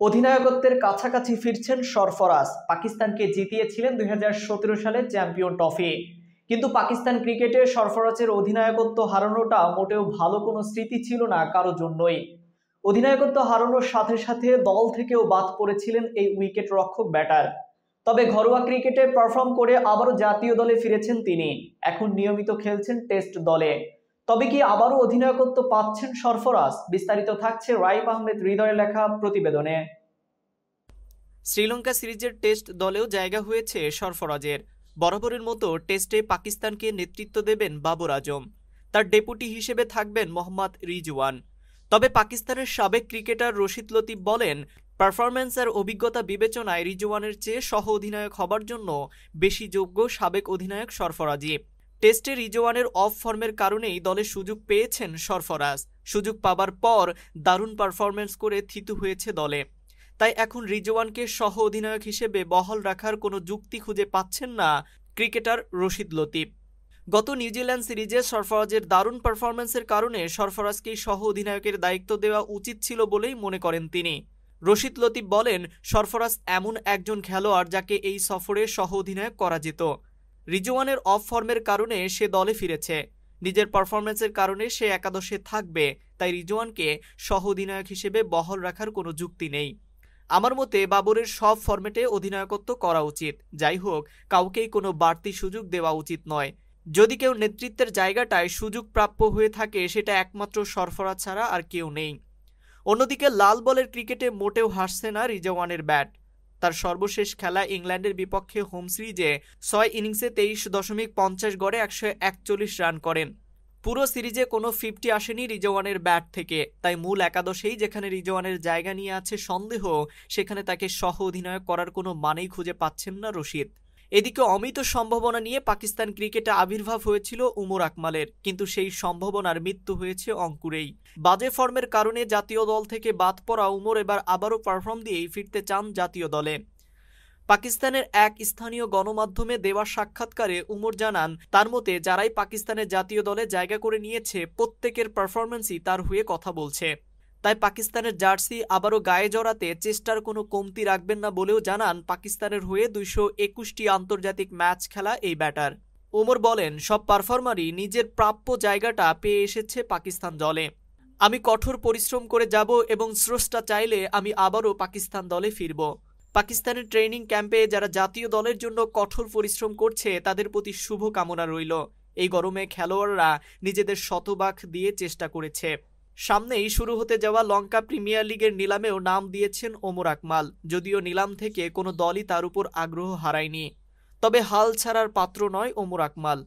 অধিনায়কত্বের কাছাকাছি ফিরছেন সরফরাজ। পাকিস্তানকে জিতিয়েছিলেন দুই হাজার সতেরো সালে চ্যাম্পিয়ন ট্রফি। কিন্তু পাকিস্তান ক্রিকেটে সরফরাজের অধিনায়কত্ব হারানোটা মোটেও ভালো কোনো স্মৃতি ছিল না কারও জন্যই। অধিনায়কত্ব হারানোর সাথে সাথে দল থেকেও বাদ পড়েছিলেন এই উইকেট রক্ষক ব্যাটার। তবে ঘরোয়া ক্রিকেটে পারফর্ম করে আবারও জাতীয় দলে ফিরেছেন তিনি। এখন নিয়মিত খেলছেন টেস্ট দলে। তবে কি আবারও অধিনায়কত্ব পাচ্ছেন সরফরাজ? বিস্তারিত থাকছে রাইফ আহমেদ হৃদয়ের লেখা প্রতিবেদনে। শ্রীলঙ্কা সিরিজের টেস্ট দলেও জায়গা হয়েছে সরফরাজের। বরাবরের মতো টেস্টে পাকিস্তানকে নেতৃত্ব দেবেন বাবর আজম। তার ডেপুটি হিসেবে থাকবেন মোহাম্মদ রিজওয়ান। তবে পাকিস্তানের সাবেক ক্রিকেটার রশিদ লতিফ বলেন, পারফরম্যান্স আর অভিজ্ঞতা বিবেচনায় রিজওয়ানের চেয়ে সহ অধিনায়ক হবার জন্য বেশি যোগ্য সাবেক অধিনায়ক সরফরাজি টেস্টে রিজওয়ানের অফ ফর্মের কারণেই দলে সুযোগ পেয়েছেন সরফরাজ। সুযোগ পাবার পর দারুণ পারফরম্যান্স করে থিতু হয়েছে দলে। তাই এখন রিজওয়ানকে সহ অধিনায়ক হিসেবে বহাল রাখার কোনো যুক্তি খুঁজে পাচ্ছেন না ক্রিকেটার রশিদ লতিফ। গত নিউজিল্যান্ড সিরিজে সরফরাজের দারুণ পারফরম্যান্সের কারণে সরফরাজকেই সহ অধিনায়কের দায়িত্ব দেওয়া উচিত ছিল বলেই মনে করেন তিনি। রশিদ লতিফ বলেন, সরফরাজ এমন একজন খেলোয়াড় যাকে এই সফরে সহ অধিনায়ক করা যেত। রিজওয়ানের অফ ফর্মের কারণে সে দলে ফিরেছে। নিজের পারফরমেন্সের কারণে সে একাদশে থাকবে, তাই রিজওয়ানকে সহ অধিনায়ক হিসেবে বহাল রাখার কোনো যুক্তি নেই। আমার মতে বাবরের সব ফর্মেটে অধিনায়কত্ব করা উচিত। যাই হোক, কাউকেই কোনো বাড়তি সুযোগ দেওয়া উচিত নয়। যদি কেউ নেতৃত্বের জায়গাটায় সুযোগ প্রাপ্য হয়ে থাকে, সেটা একমাত্র সরফরাজ ছাড়া আর কেউ নেই। অন্যদিকে লাল বলের ক্রিকেটে মোটেও হাসছে না রিজওয়ানের ব্যাট তার সর্বশেষ খেলা ইংল্যান্ডের বিপক্ষে হোম সিরিজে ছয় ইনিংসে তেইশ দশমিক পঞ্চাশ গড়ে একশো একচল্লিশ রান করেন। পুরো সিরিজে কোনো ফিফটি আসেনি রিজওয়ানের ব্যাট থেকে, তাই মূল একাদশেই যেখানে রিজওয়ানের জায়গা নিয়ে আছে সন্দেহ, সেখানে তাকে সহ অধিনায়ক করার কোনো মানেই খুঁজে পাচ্ছেন না রশিদ। এদিকে অমিত সম্ভাবনা নিয়ে পাকিস্তান ক্রিকেটে আবির্ভাব হয়েছিল উমর আকমালের, কিন্তু সেই সম্ভাবনার মৃত্যু হয়েছে অঙ্কুরেই। বাজে ফর্মের কারণে জাতীয় দল থেকে বাদ পড়া উমর এবার আবারও পারফর্ম দিয়েই ফিরতে চান জাতীয় দলে। পাকিস্তানের এক স্থানীয় গণমাধ্যমে দেওয়া সাক্ষাৎকারে উমর জানান, তার মতে যারাই পাকিস্তানের জাতীয় দলে জায়গা করে নিয়েছে, প্রত্যেকের পারফরমেন্সই তার হয়ে কথা বলছে। তাই পাকিস্তানের জার্সি আবারও গায়ে জড়াতে চেষ্টার কোনো কমতি রাখবেন না বলেও জানান পাকিস্তানের হয়ে দুইশো একুশটি আন্তর্জাতিক ম্যাচ খেলা এই ব্যাটার। ওমর বলেন, সব পারফর্মারই নিজের প্রাপ্য জায়গাটা পেয়ে এসেছে পাকিস্তান দলে। আমি কঠোর পরিশ্রম করে যাব এবং স্রষ্টা চাইলে আমি আবারও পাকিস্তান দলে ফিরব। পাকিস্তানের ট্রেনিং ক্যাম্পে যারা জাতীয় দলের জন্য কঠোর পরিশ্রম করছে, তাদের প্রতি শুভ কামনা রইল। এই গরমে খেলোয়াড়রা নিজেদের শতভাগ দিয়ে চেষ্টা করেছে। সামনেই শুরু হতে যাওয়া লঙ্কা প্রিমিয়ার লিগের নিলামেও নাম দিয়েছেন ওমর আকমাল, যদিও নিলাম থেকে কোনো দলই তার উপর আগ্রহ হারায়নি। তবে হাল ছাড়ার পাত্র নয় ওমর আকমাল।